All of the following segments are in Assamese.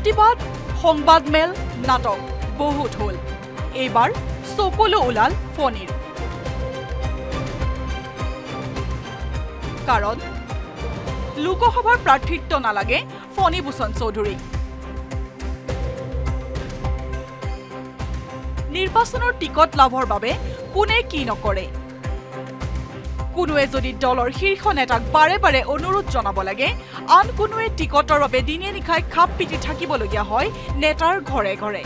প্ৰতিবাদ সংবাদমেল নাটক বহুত হ'ল। এইবাৰ চকুলো ওলাল ফণীৰ। কাৰণ লোকসভাৰ প্ৰাৰ্থিত্ব নালাগে ফণী ভূষণ চৌধুৰী। নিৰ্বাচনৰ টিকট লাভৰ বাবে কোনে কি নকৰে? কোনোৱে যদি দলৰ শীৰ্ষ নেতাক বাৰে বাৰে অনুৰোধ জনাব লাগে আন কোনোৱে টিকটৰ বাবে দিনে নিশাই খাপ পিটি থাকিবলগীয়া হয় নেতাৰ ঘৰে ঘৰে।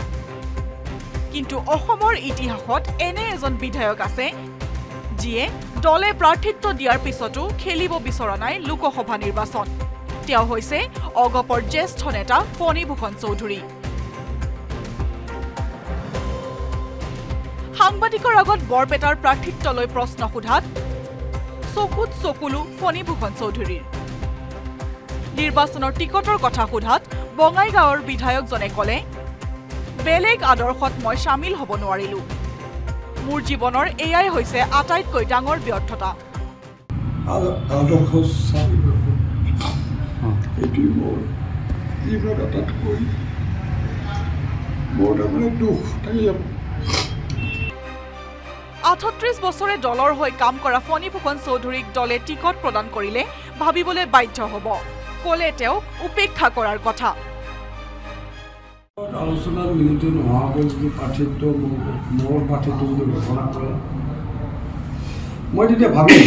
কিন্তু অসমৰ ইতিহাসত এনে এজন বিধায়ক আছে যিয়ে দলে প্ৰাৰ্থিত্ব দিয়াৰ পিছতো খেলিব বিচৰা নাই লোকসভা নিৰ্বাচন। তেওঁ হৈছে অগপৰ জ্যেষ্ঠ নেতা ফণীভূষণ চৌধুৰী। সাংবাদিকৰ আগত বৰপেটাৰ প্ৰাৰ্থিত্বলৈ প্ৰশ্ন সোধাত চকুত চকুলো ফণীভূষণ চৌধুৰীৰ। নিৰ্বাচনৰ টিকটৰ কথা সোধাত বঙাইগাঁৱৰ বিধায়কজনে ক'লে বেলেগ আদৰ্শত মই চামিল হ'ব নোৱাৰিলো। মোৰ জীৱনৰ এয়াই হৈছে আটাইতকৈ ডাঙৰ ব্যৰ্থতা। মোৰ তাৰমানে দুখ আঠত্ৰিশ বছৰে দলৰ হৈ কাম কৰা ফণীভূষণ চৌধুৰীক দলে টিকট প্ৰদান কৰিলে ভাবিবলৈ বাধ্য হ'ব। ক'লে তেওঁক উপেক্ষা কৰাৰ কথা। আলোচনাত মিলিত নোহোৱাকৈ যদি প্ৰাৰ্থিত্ব মোৰ প্ৰাৰ্থিত্ব যদি ঘোষণা কৰে মই তেতিয়া ভাবিম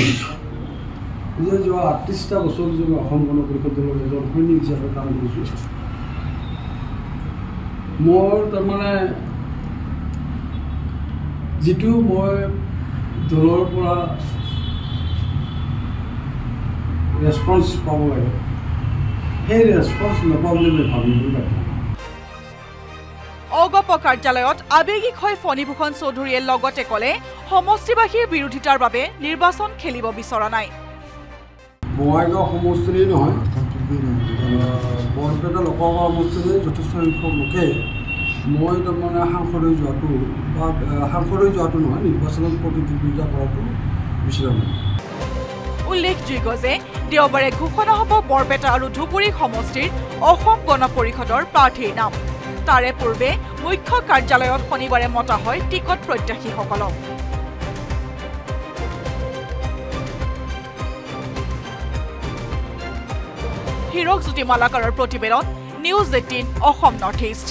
যে যোৱা আঠত্ৰিছটা বছৰ যদি মই অসম গণ পৰিষদ দলৰ এজন সৈনিক হিচাপে কাম কৰিছোঁ মোৰ তাৰমানে যিটো মই দলৰ পৰা ৰেচপন্স পাব লাগে। সেই ৰেচপন্স নাপাওঁ বুলি মই ভাবিবলৈ বাধ্য অগপ কাৰ্যালয়ত আৱেগিক হৈ ফণীভূষণ চৌধুৰীয়ে লগতে ক'লে সমষ্টিবাসীৰ বিৰোধিতাৰ বাবে নিৰ্বাচন খেলিব বিচৰা নাই। বঙাইগাঁও সমষ্টিৰেই নহয়। বৰপেটা লোকসভা সমষ্টিৰে যথেষ্ট সংখ্যক লোকে মই তাৰমানে সাংসদ যোৱাটো বা সাংসদ যোৱাটো নহয় নিৰ্বাচনত প্ৰতিদ্বন্দ্বিতা কৰাটো বিচৰা উল্লেখযোগ্য যে দেওবাৰে ঘোষণা হ'ব বৰপেটা আৰু ধুবুৰী সমষ্টিৰ অসম গণ পৰিষদৰ প্ৰাৰ্থীৰ নাম। তাৰে পূৰ্বে মুখ্য কাৰ্যালয়ত শনিবাৰে মতা হয় টিকট প্ৰত্যাশীসকলক। হীৰক জ্যোতি মালাকাৰৰ প্ৰতিবেদন News Eighteen Assam North East.